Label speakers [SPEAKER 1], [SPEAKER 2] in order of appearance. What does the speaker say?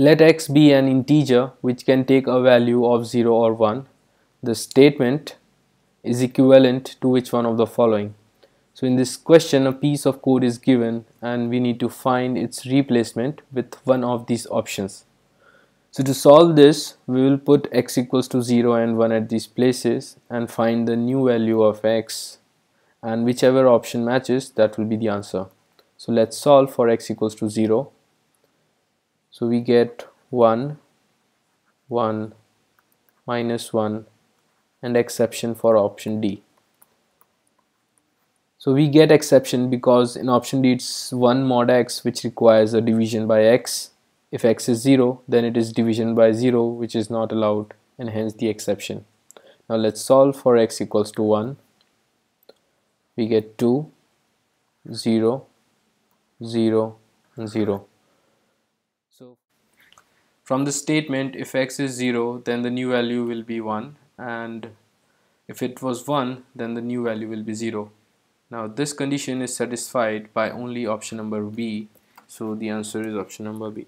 [SPEAKER 1] Let x be an integer which can take a value of 0 or 1. The statement is equivalent to which one of the following. So in this question a piece of code is given and we need to find its replacement with one of these options. So to solve this we will put x equals to 0 and 1 at these places and find the new value of x and whichever option matches that will be the answer. So let's solve for x equals to 0 so we get 1 1 minus 1 and exception for option D. So we get exception because in option D it's 1 mod x which requires a division by x. If x is 0 then it is division by 0 which is not allowed and hence the exception. Now let's solve for x equals to 1 we get 2 0 0 0 so from the statement if x is 0 then the new value will be 1 and if it was 1 then the new value will be 0. Now this condition is satisfied by only option number B so the answer is option number B.